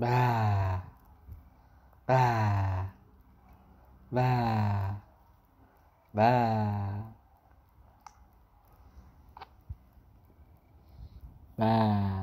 ba. Ba. Ba. Ba. Ba.